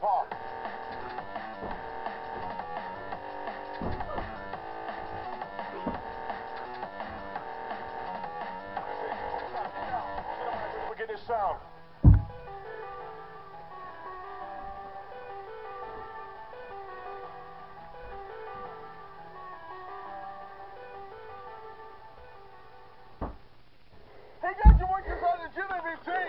Paul. Look sound. Hey guys, you want your son to gym every day?